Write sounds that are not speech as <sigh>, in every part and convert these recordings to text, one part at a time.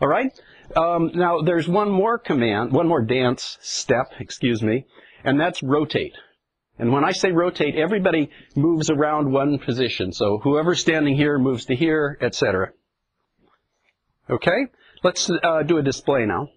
All right? Um, now, there's one more command, one more dance step, excuse me, and that's rotate. And when I say rotate, everybody moves around one position. So whoever's standing here moves to here, etc. Okay? Let's uh, do a display now.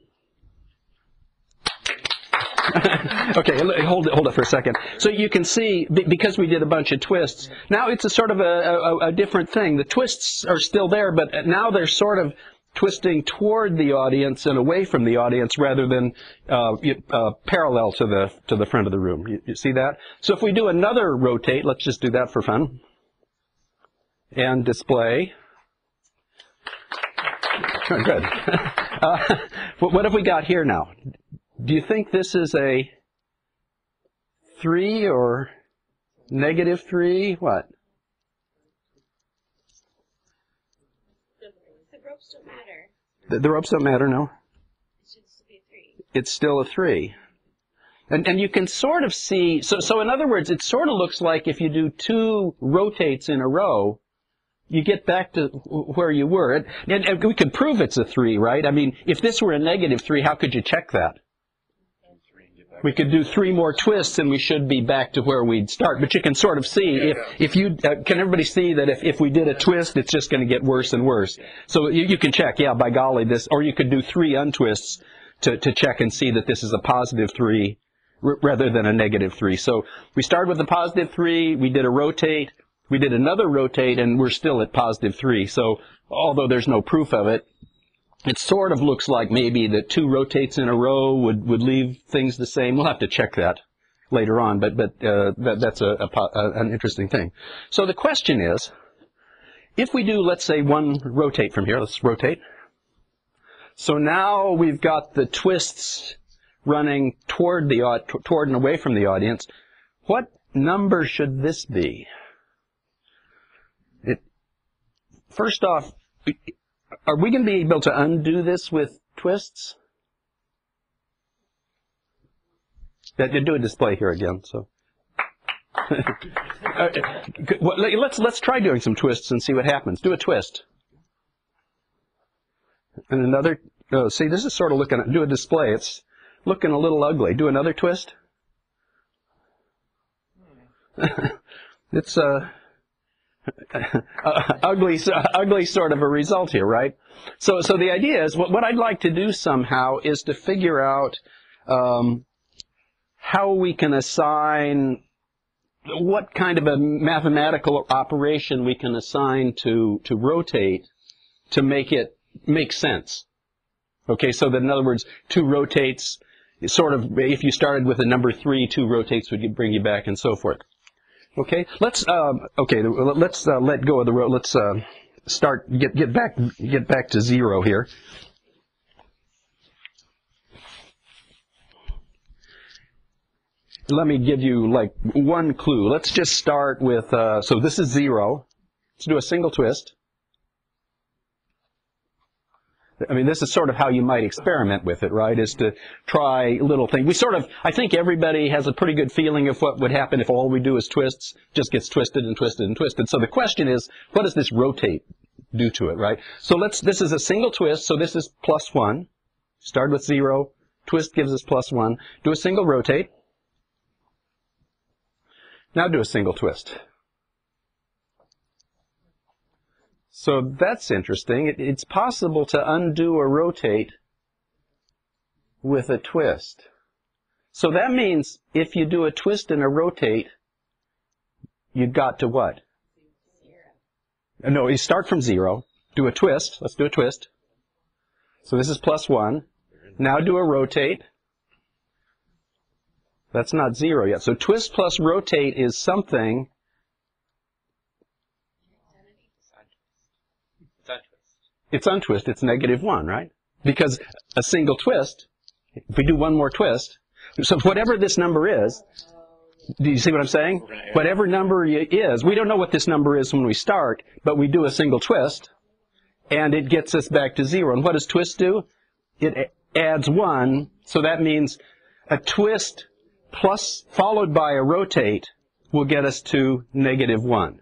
<laughs> okay, hold it, hold it for a second. So you can see, because we did a bunch of twists, now it's a sort of a, a, a different thing. The twists are still there, but now they're sort of twisting toward the audience and away from the audience rather than uh, uh, parallel to the to the front of the room. You, you, see that? So if we do another rotate, let's just do that for fun, and display. Good. <laughs> uh, what have we got here now? Do you think this is a three or negative three? What? Ropes don't matter. The, the ropes don't matter, no? It should still be a three. It's still a three. And, and you can sort of see, so, so in other words, it sort of looks like if you do two rotates in a row, you get back to where you were. And, and we could prove it's a three, right? I mean, if this were a negative three, how could you check that? We could do three more twists and we should be back to where we'd start. But you can sort of see if if you uh, can everybody see that if if we did a twist, it's just going to get worse and worse. So you, you can check, yeah, by golly, this, or you could do three untwists to to check and see that this is a positive three r- rather than a negative three. So we started with a positive three, we did a rotate, we did another rotate, and we're still at positive three. So although there's no proof of it, it sort of looks like maybe the two rotates in a row would, would leave things the same. We'll have to check that later on, but, but uh, that, that's a, a, an interesting thing. So the question is, if we do, let's say, one rotate from here, let's rotate. So now we've got the twists running toward the toward and away from the audience. What number should this be? It, first off, are we going to be able to undo this with twists? Yeah, do a display here again. So <laughs> uh, let's let's try doing some twists and see what happens. Do a twist, and another. Oh, see, this is sort of looking. Do a display. It's looking a little ugly. Do another twist. <laughs> it's uh <laughs> ugly, ugly sort of a result here, right? So, so the idea is what, what I'd like to do somehow is to figure out um, how we can assign what kind of a mathematical operation we can assign to to rotate to make it make sense. Okay, so that in other words, two rotates, sort of, if you started with a number three, two rotates would bring you back and so forth. Okay, let's um, okay, let's uh, let go of the road. Let's uh, start get get back get back to zero here. Let me give you like one clue. Let's just start with uh, so this is zero. Let's do a single twist. I mean, this is sort of how you might experiment with it, right? Is to try little things. We sort of, I think everybody has a pretty good feeling of what would happen if all we do is twists, just gets twisted and twisted and twisted. So the question is, what does this rotate do to it, right? So let's, this is a single twist, so this is plus one. Start with zero. Twist gives us plus one. Do a single rotate. Now do a single twist. So that's interesting. It, it's possible to undo a rotate with a twist. So that means if you do a twist and a rotate, you got to what? Zero. No, you start from zero, do a twist. Let's do a twist. So this is plus one. Now do a rotate. That's not zero yet. So twist plus rotate is something it's untwist, it's negative 1, right? Because a single twist, if we do one more twist, so whatever this number is, do you see what I'm saying? Whatever number is, we don't know what this number is when we start, but we do a single twist, and it gets us back to 0. And what does twist do? It adds 1, so that means a twist plus followed by a rotate will get us to negative 1.